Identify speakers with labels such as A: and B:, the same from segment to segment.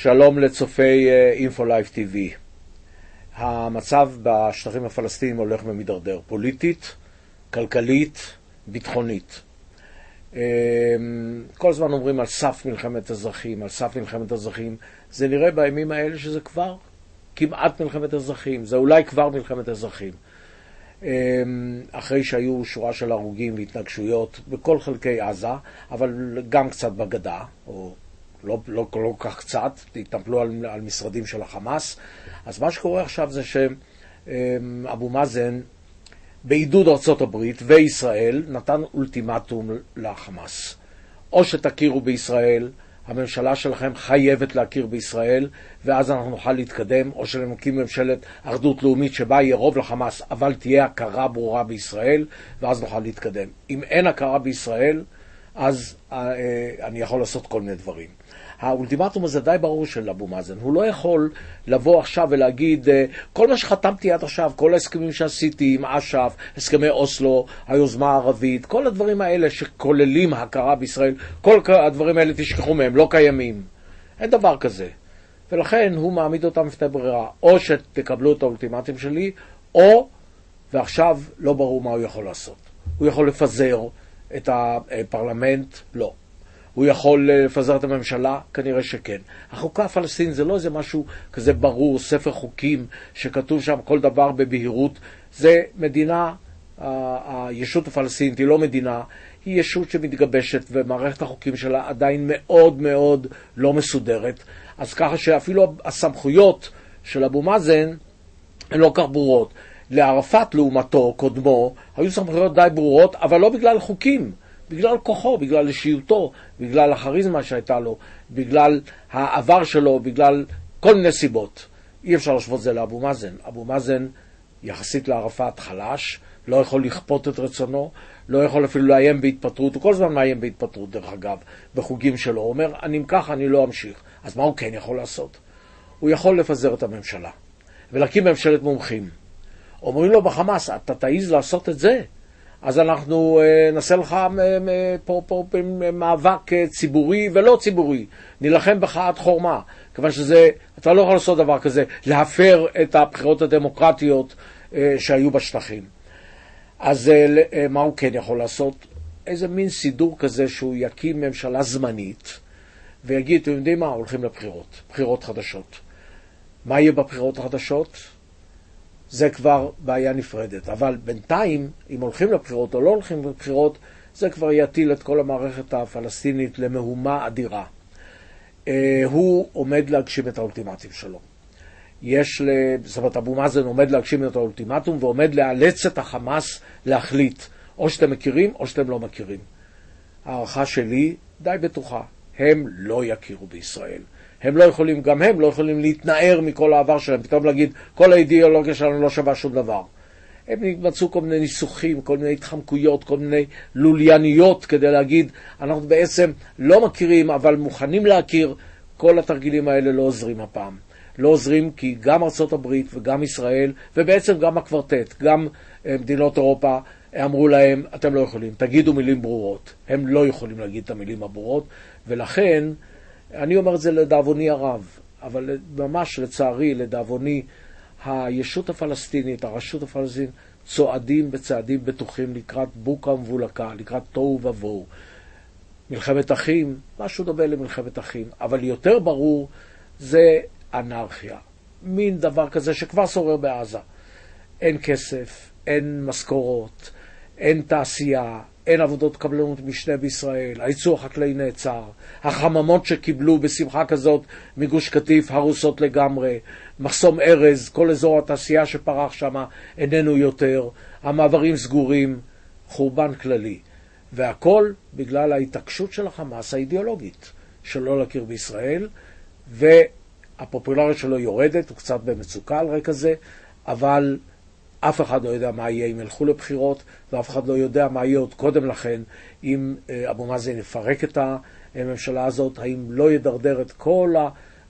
A: שלום לצופי אינפולייב TV. המצב בשטחים הפלסטיניים הולך ומידרדר, פוליטית, כלכלית, ביטחונית. אמ, כל הזמן אומרים על סף מלחמת אזרחים, על סף מלחמת אזרחים. זה נראה בימים האלה שזה כבר כמעט מלחמת אזרחים, זה אולי כבר מלחמת אזרחים. אמ, אחרי שהיו שורה של הרוגים והתנגשויות בכל חלקי עזה, אבל גם קצת בגדה, או לא, לא כל לא כך קצת, התנפלו על, על משרדים של החמאס. אז מה שקורה עכשיו זה שאבו מאזן, בעידוד ארצות הברית וישראל, נתן אולטימטום לחמאס. או שתכירו בישראל, הממשלה שלכם חייבת להכיר בישראל, ואז אנחנו נוכל להתקדם, או שנקים ממשלת אחדות לאומית שבה יהיה רוב לחמאס, אבל תהיה הכרה ברורה בישראל, ואז נוכל להתקדם. אם אין הכרה בישראל, אז אה, אני יכול לעשות כל מיני דברים. האולטימטום הזה די ברור של אבו מאזן. הוא לא יכול לבוא עכשיו ולהגיד, אה, כל מה שחתמתי עד עכשיו, כל ההסכמים שעשיתי עם אש"ף, הסכמי אוסלו, היוזמה הערבית, כל הדברים האלה שכוללים הכרה בישראל, כל הדברים האלה תשכחו מהם, לא קיימים. אין דבר כזה. ולכן הוא מעמיד אותם בפני ברירה, או שתקבלו את האולטימטים שלי, או, ועכשיו לא ברור מה הוא יכול לעשות. הוא יכול לפזר את הפרלמנט? לא. הוא יכול אה, לפזר את הממשלה? כנראה שכן. החוקה הפלסטינית זה לא איזה משהו כזה ברור, ספר חוקים שכתוב שם כל דבר בבהירות. זה מדינה, הישות הפלסטינית היא לא מדינה, היא ישות שמתגבשת ומערכת החוקים שלה עדיין מאוד מאוד לא מסודרת. אז ככה שאפילו הסמכויות של אבו מאזן הן לא כך ברורות. לערפאת לעומתו, קודמו, היו סמכויות די ברורות, אבל לא בגלל חוקים. בגלל כוחו, בגלל אישיותו, בגלל הכריזמה שהייתה לו, בגלל העבר שלו, בגלל כל מיני סיבות. אי אפשר להשוות זה לאבו מאזן. אבו מאזן, יחסית לערפאת, חלש, לא יכול לכפות את רצונו, לא יכול אפילו לאיים בהתפטרות, הוא כל הזמן מאיים בהתפטרות, דרך אגב, בחוגים שלו. הוא אומר, אני אם ככה, אני לא אמשיך. אז מה הוא כן יכול לעשות? הוא יכול לפזר את הממשלה ולהקים ממשלת מומחים. אומרים לו בחמאס, אתה תעיז לעשות את זה? אז אנחנו אה, נעשה לך אה, פה, פה, פה מאבק אה, ציבורי ולא ציבורי, נילחם בך עד חורמה, כיוון שזה, אתה לא יכול לעשות דבר כזה, להפר את הבחירות הדמוקרטיות שהיו בשטחים. אז מה הוא כן יכול לעשות? איזה מין סידור כזה שהוא יקים ממשלה זמנית ויגיד, אתם יודעים מה, הולכים לבחירות, בחירות חדשות. מה יהיה בבחירות החדשות? זה כבר בעיה נפרדת. אבל בינתיים, אם הולכים לבחירות או לא הולכים לבחירות, זה כבר יטיל את כל המערכת הפלסטינית למהומה אדירה. אה, הוא עומד להגשים את האולטימטים שלו. יש, זאת אומרת, אבו מאזן עומד להגשים את האולטימטום ועומד לאלץ את החמאס להחליט, או שאתם מכירים או שאתם לא מכירים. הערכה שלי די בטוחה, הם לא יכירו בישראל. הם לא יכולים, גם הם לא יכולים להתנער מכל העבר שלהם, פתאום להגיד, כל האידיאולוגיה שלנו לא שווה שום דבר. הם מצאו כל מיני ניסוחים, כל מיני התחמקויות, כל מיני לולייניות כדי להגיד, אנחנו בעצם לא מכירים, אבל מוכנים להכיר. כל התרגילים האלה לא עוזרים הפעם. לא עוזרים כי גם הברית וגם ישראל, ובעצם גם הקוורטט, גם אה, מדינות אירופה, אמרו להם, אתם לא יכולים, תגידו מילים ברורות. הם לא יכולים להגיד את המילים הברורות, ולכן אני אומר את זה לדאבוני הרב, אבל ממש לצערי, לדאבוני, הישות הפלסטינית, הרשות הפלסטינית, צועדים בצעדים בטוחים לקראת בוקה ומבולקה, לקראת תוהו ובוהו. מלחמת אחים, משהו דומה למלחמת אחים, אבל יותר ברור זה אנרכיה. מין דבר כזה שכבר שורר בעזה. אין כסף, אין משכורות, אין תעשייה, אין עבודות קבלנות משנה בישראל, הייצור החקלאי נעצר, החממות שקיבלו בשמחה כזאת מגוש קטיף הרוסות לגמרי, מחסום ארז, כל אזור התעשייה שפרח שם איננו יותר, המעברים סגורים, חורבן כללי. והכל בגלל ההתעקשות של החמאס האידיאולוגית, שלא להכיר בישראל, והפופולריות שלו יורדת, הוא קצת במצוקה על רקע זה, אבל אף אחד לא יודע מה יהיה אם ילכו לבחירות, ואף אחד לא יודע מה יהיה עוד קודם לכן אם אה, אבו מאזן יפרק את הממשלה הזאת, האם לא ידרדר את כל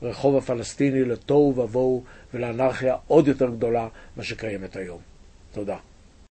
A: הרחוב הפלסטיני לתוהו ובוהו ולאנרכיה עוד יותר גדולה ממה שקיימת היום. תודה.